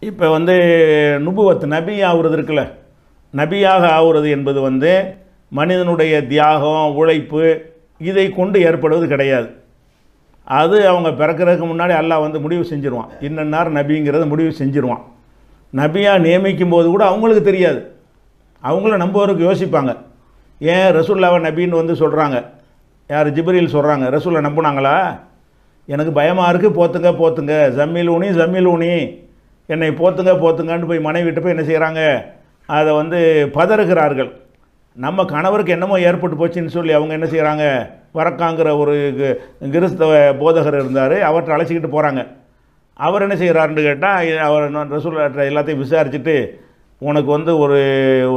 இப்போ வந்து நுபுவத் நபி ஆகுறது இருக்குல்ல? நபியாக ஆகுறது என்பது வந்து மனிதனுடைய தியாகம் உழைப்பு இதை கொண்டு ஏற்படுவது கிடையாது. அது அவங்க பிறக்கிறதுக்கு முன்னாடி அல்லாஹ் வந்து முடிவு செஞ்சிருவான். இன்னன்னார் நபிங்கிறத முடிவு செஞ்சுருவான். நபியாக நியமிக்கும் போது கூட அவங்களுக்கு தெரியாது. அவங்கள நம்புவருக்கு யோசிப்பாங்க. ஏன் ரசூல்லாவை நபின்னு வந்து சொல்கிறாங்க யார் ஜிப்ரியில் சொல்கிறாங்க ரசூலை நம்புனாங்களா? எனக்கு பயமாக இருக்குது போத்துங்க போத்துங்க. ஜம்மில் ஊனி ஜம்மில் ஊனி என்னை போத்துங்க போத்துங்கன்னு போய் மனைவிட்டு போய் என்ன செய்கிறாங்க அதை வந்து பதறுகிறார்கள். நம்ம கணவருக்கு என்னமோ ஏற்பட்டு போச்சுன்னு சொல்லி அவங்க என்ன செய்கிறாங்க வரக்காங்கிற ஒரு கிறிஸ்தவ போதகர் இருந்தார் அவர்கிட்ட அழைச்சிக்கிட்டு போகிறாங்க அவர் என்ன செய்கிறாருன்னு கேட்டால் அவர் ரசூல் எல்லாத்தையும் விசாரிச்சுட்டு உனக்கு வந்து ஒரு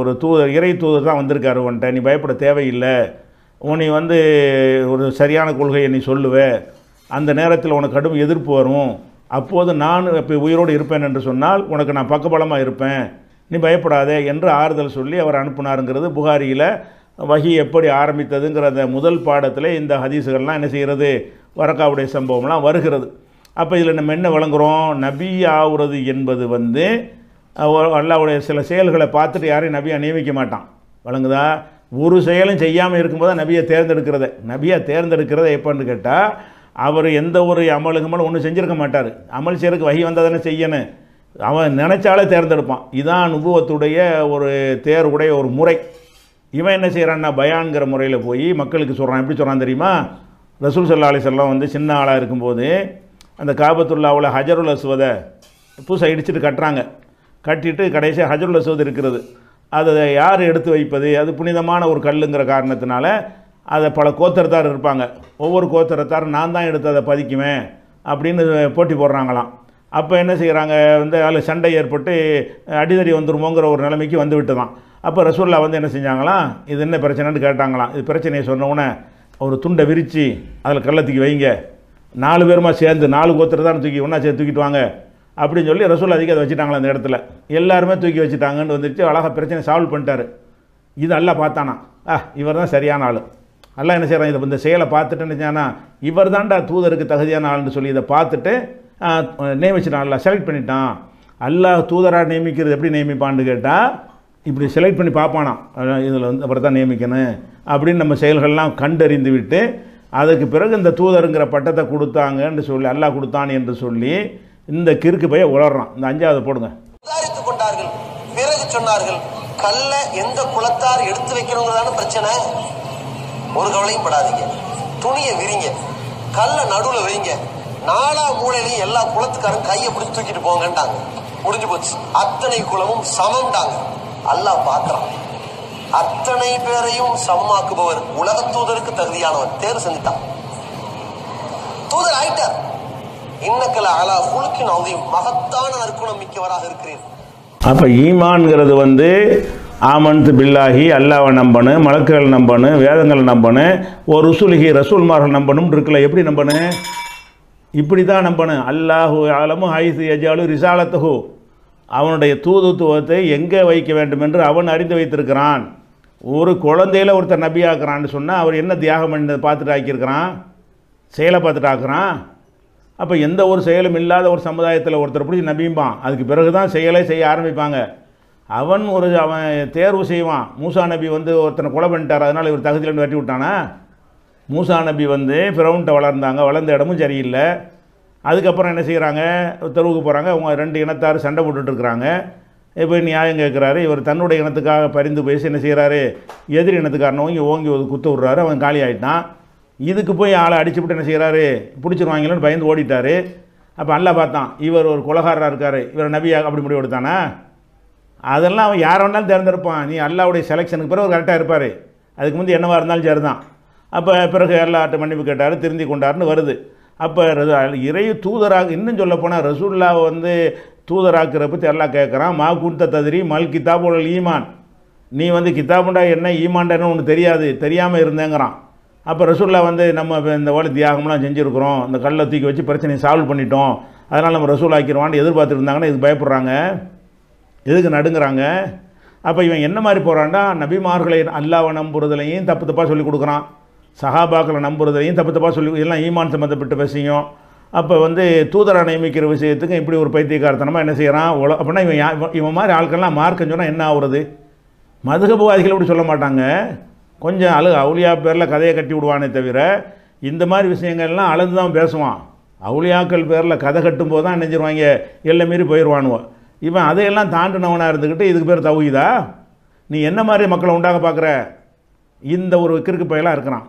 ஒரு தூதர் இறை தூதர் தான் வந்திருக்காரு உன்ட்ட நீ பயப்பட தேவையில்லை. உன்னை வந்து ஒரு சரியான கொள்கையை நீ சொல்லுவ. அந்த நேரத்தில் உனக்கு கடும் எதிர்ப்பு வரும். அப்போது நான் இப்போ உயிரோடு இருப்பேன் என்று சொன்னால் உனக்கு நான் பக்கபலமாக இருப்பேன். நீ பயப்படாதே என்று ஆறுதல் சொல்லி அவர் அனுப்புனாருங்கிறது புகாரியில். வகி எப்படி ஆரம்பித்ததுங்கிற அந்த முதல் பாடத்தில் இந்த ஹதீஸுகள்லாம் என்ன செய்கிறது? வரக்காவுடைய சம்பவம்லாம் வருகிறது. அப்போ இதில் நம்ம என்ன வழங்குகிறோம் நபி ஆகுறது என்பது வந்து அல்லாவுடைய சில செயல்களை பார்த்துட்டு யாரையும் நபியை நியமிக்க மாட்டான். வழங்குதா? ஒரு செயலும் செய்யாமல் இருக்கும்போது நபியை தேர்ந்தெடுக்கிறத. நபியை தேர்ந்தெடுக்கிறத எப்போன்னு கேட்டால் அவர் எந்த ஒரு அமலுக்கு ஒன்றும் செஞ்சுருக்க மாட்டார். அமல் செய்கிறதுக்கு வகி வந்தால் தானே செய்யணும் அவன் நினச்சாலே தேர்ந்தெடுப்பான். இதான் நுபுவத்துடைய ஒரு தேர்வுடைய ஒரு முறை. இவன் என்ன செய்கிறான்னா பயான்கிற முறையில் போய் மக்களுக்கு சொல்கிறான் எப்படி சொல்கிறான் தெரியுமா? ரசூல் சல்லா அலிசல்லாம் வந்து சின்ன ஆளாக இருக்கும்போது அந்த காபத்துல்லாவில் ஹஜருல் அசுவதை பூசை இடிச்சிட்டு கட்டுறாங்க. கட்டிட்டு கடைசியாக ஹஜருல் அசுவது இருக்கிறது. அதை யார் எடுத்து வைப்பது? அது புனிதமான ஒரு கல்லுங்கிற காரணத்தினால அதை பல கோத்திரத்தார் இருப்பாங்க. ஒவ்வொரு கோத்திரத்தார் நான் தான் எடுத்து அதை பதிக்குவேன் அப்படின்னு போட்டி போடுறாங்களாம். அப்போ என்ன செய்கிறாங்க வந்து அதில் சண்டை ஏற்பட்டு அடிதடி வந்துருமோங்கிற ஒரு நிலைமைக்கு வந்து விட்டுதான். அப்போ ரசூல்லா வந்து என்ன செஞ்சாங்களாம்? இது என்ன பிரச்சனைன்னு கேட்டாங்களாம். இது பிரச்சனையை சொன்னவுடனே ஒரு துண்டை விரித்து அதில் கல்லை தூக்கி வைங்க. நாலு பேருமா சேர்ந்து நாலு கோத்திரம் தான் தூக்கி ஒன்றா சேர்த்து தூக்கிட்டு வாங்க அப்படின்னு சொல்லி ரசூல் அதிகம் அதை வச்சுட்டாங்களா அந்த இடத்துல. எல்லாருமே தூக்கி வச்சுட்டாங்கன்னு வந்துருச்சு. அழகாக பிரச்சனை சால்வ் பண்ணிட்டாரு. இது நல்லா பார்த்தானா ஆ இவர் தான் சரியான ஆள். அல்லாஹ் என்ன செய்கிறான் இதை இந்த செயலை பார்த்துட்டு என்ன இவர் தான்டா தூதருக்கு தகுதியான ஆள்னு சொல்லி இதை பார்த்துட்டு நியமிச்சிட்டான். அல்லாஹ் செலக்ட் பண்ணிட்டான். அல்லாஹ் தூதராக நியமிக்கிறது எப்படி நியமிப்பான்னு கேட்டால் இப்படி செலக்ட் பண்ணி பார்ப்பானாம். இதில் வந்து அப்புறம் தான் நியமிக்கணும் அப்படின்னு நம்ம செயல்கள்லாம் கண்டறிந்து விட்டு அதுக்கு பிறகு இந்த தூதருங்கிற பட்டத்தை கொடுத்தாங்கன்னு சொல்லி அல்லாஹ் கொடுத்தான் என்று சொல்லி இந்த கிறுக்கு பைய உளறான். இந்த அஞ்சாவது போடுங்க. கொண்டார்கள். பிறகு சொன்னார்கள் கல்ல எந்த குலத்தார் எடுத்து வைக்கணுங்கிறதான பிரச்சனை? ஒரு கவலையும் படாதீங்க. துணியை விரிங்க. கல்ல நடுவுல வைங்க. நாலா மூலையிலையும் எல்லா குளத்துக்காரும் கையை பிடிச்சு தூக்கிட்டு போங்கன்ட்டாங்க. முடிஞ்சு போச்சு. அத்தனை குலமும் சமம்டாங்க அல்லாஹ் பார்க்கறான். அத்தனை பேரையும் சமமாக்குபவர் உலக தூதருக்கு தகுதியானவர். தேர்வு செஞ்சுட்டான். தூதர் ஆயிட்டார். இன்னக்கல அலா குழுக்கின் அவதியும் மகத்தான நற்குணம் மிக்கவராக இருக்கிறீர். அப்ப ஈமான்ங்கிறது வந்து ஆமன்து பில்லாஹி அல்லாவை நம்பணும் மலக்குகள் நம்பணும் வேதங்களை நம்பணும் ஒரு ருசுலிகி ரசூல்மார்கள் நம்பணும் இருக்குல்ல எப்படி நம்பணும் இப்படி தான் நம்பணும் அல்லாஹு ஆலமு ஹைசு எஜாலு ரிசாலத்துஹு. அவனுடைய தூதுத்துவத்தை எங்கே வைக்க வேண்டும் என்று அவன் அறிந்து வைத்திருக்கிறான். ஒரு குழந்தையில் ஒருத்தர் நபியாக்குறான்னு சொன்னால் அவர் என்ன தியாகம் பண்ணி பார்த்துட்டு ஆக்கியிருக்கிறான்? செயலை பார்த்துட்டு ஆக்குறான்? அப்போ எந்த ஒரு செயலும் இல்லாத ஒரு சமுதாயத்தில் ஒருத்தர் பிடிச்சி நம்பியும்பான் அதுக்கு பிறகு தான் செயலை செய்ய ஆரம்பிப்பாங்க. அவன் ஒரு அவன் தேர்வு செய்வான். மூசா நபி வந்து ஒருத்தனை கொலை பண்ணிட்டார் அதனால் இவர் தகுதியில் வெட்டி விட்டானா? மூசா நபி வந்து ஃபிரௌன்ட்ட வளர்ந்தாங்க வளர்ந்த இடமும் சரியில்லை. அதுக்கப்புறம் என்ன செய்கிறாங்க தெருவுக்கு போகிறாங்க அவங்க ரெண்டு இனத்தார் சண்டை போட்டுட்டு இருக்கிறாங்க. இப்போ நியாயம் கேட்குறாரு இவர் தன்னுடைய இனத்துக்காக பரிந்து பேசி என்ன செய்கிறாரு எதிரி இனத்துக்காரனை ஓங்கி ஓங்கி ஒரு குத்து விட்றாரு அவன் காலி ஆயிட்டான். இதுக்கு போய் ஆளை அடிச்சுவிட்டு என்ன செய்கிறாரு பிடிச்சிருவாங்களோன்னு பயந்து ஓடிட்டார். அப்போ அல்ல பார்த்தான் இவர் ஒரு கொலகாரராக இருக்கார் இவர் நபியாக அப்படி முடிவு எடுத்தானா? அதெல்லாம் அவன் யாரை வேணாலும் தேர்ந்தெடுப்பான். நீ அல்லாவுடைய செலெக்ஷனுக்கு பிறகு கரெக்டாக இருப்பார். அதுக்கு முந்தைய என்னவாக இருந்தாலும் சரி தான் அப்போ பிறகு எல்லார்ட்ட மன்னிப்பு கேட்டார் திருந்தி கொண்டாருன்னு வருது. அப்போ இறை தூதராக இன்னும் சொல்ல போனால் ரசூல்லாவை வந்து தூதராக்குற பற்றி எல்லாம் கேட்குறான் மா குண்ட ததிரி மல் கிதாபுல் ஈமான். நீ வந்து கித்தாபுண்டா என்ன ஈமான்டா என்ன ஒன்று தெரியாது. தெரியாமல் இருந்தேங்கிறான். அப்போ ரசூல்லா வந்து நம்ம இந்த ஓலை தியாகம்லாம் செஞ்சுருக்குறோம். இந்த கல்லை தூக்கி வச்சு பிரச்சனையை சால்வ் பண்ணிட்டோம். அதனால் நம்ம ரசூல் ஆக்கிடுவான்னு எதிர்பார்த்துருந்தாங்கன்னா இதுக்கு பயப்படுறாங்க. எதுக்கு நடுங்குறாங்க? அப்போ இவன் என்ன மாதிரி போகிறான்டா நபிமார்களை அல்லாவை நம்புறதுலையும் தப்பு தப்பாக சொல்லி கொடுக்குறான். சஹாபாக்களை நம்புறதுலையும் தப்பு தப்பாக சொல்லி எல்லாம் ஈமான் சம்மந்தப்பட்ட விஷயம். அப்போ வந்து தூதரை நியமிக்கிற விஷயத்துக்கு இப்படி ஒரு பைத்தியக்காரத்தனமாக என்ன செய்கிறான் உல அப்படின்னா இவன் இவன் மாதிரி ஆட்கள்லாம் மார்க்கம் சொன்னால் என்ன ஆகுறது மதுகபவாதிகள் இப்படி சொல்ல மாட்டாங்க. கொஞ்சம் அழு அவுளியா பேரில் கதையை கட்டி விடுவானே தவிர இந்த மாதிரி விஷயங்கள்லாம் அளந்து தான் பேசுவான். அவுளியாக்கள் பேரில் கதை கட்டும்போது தான் நினைஞ்சிருவாங்க. எல்லாம் மீறி போயிடுவானுவோ இவன் அதையெல்லாம் தாண்டினவனாக இருந்துக்கிட்டு இதுக்கு பேர் தவுகிதா நீ என்ன மாதிரி மக்களை உண்டாக பார்க்குற? இந்த ஒரு கிறுக்கு பயலாக இருக்கிறான்.